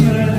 Yeah.